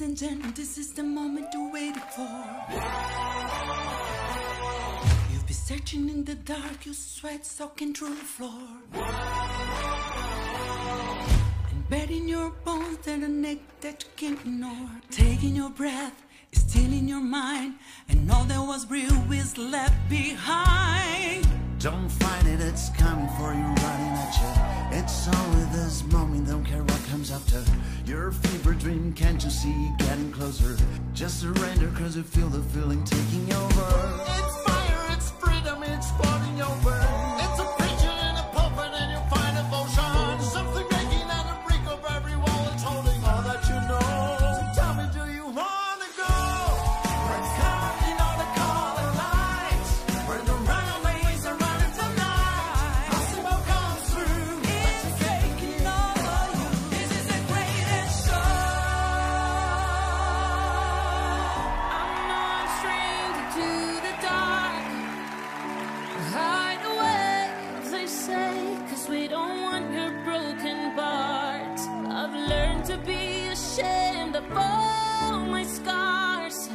and gentlemen, this is the moment you waited for. You've been searching in the dark, your sweat soaking through the floor. And betting your bones that a neck that you can't ignore. Taking your breath in your mind, and all that was real is left behind. Don't fight it, it's coming for you, running at you. It's only this moment, don't care what comes after. Your fever dream, can't you see, getting closer? Just surrender, cause you feel the feeling taking over. It's fire, it's freedom, it's flooding over. To be ashamed of all my scars.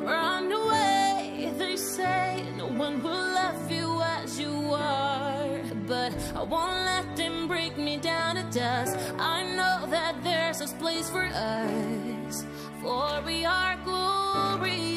Run away, they say, no one will love you as you are. But I won't let them break me down to dust. I know that there's a place for us, for we are glorious.